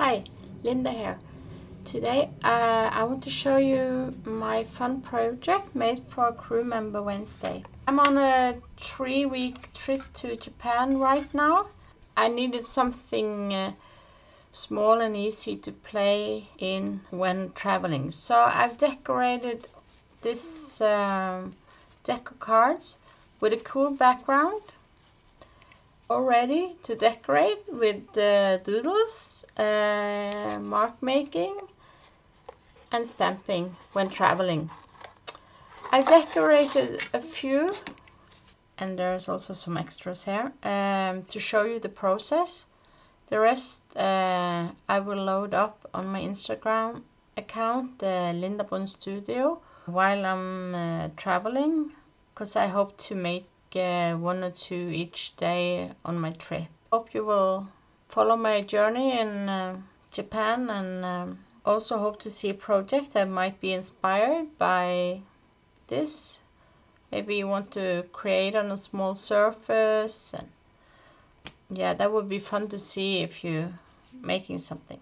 Hi, Linda here. Today uh, I want to show you my fun project made for Crew Member Wednesday. I'm on a three week trip to Japan right now. I needed something uh, small and easy to play in when traveling. So I've decorated this um, deck of cards with a cool background all ready to decorate with the doodles, uh, mark making and stamping when traveling. I decorated a few and there's also some extras here um, to show you the process. The rest uh, I will load up on my Instagram account, uh, Linda Brun Studio, while I'm uh, traveling because I hope to make uh, one or two each day on my trip. Hope you will follow my journey in uh, Japan and um, also hope to see a project that might be inspired by this. Maybe you want to create on a small surface and yeah, that would be fun to see if you're making something.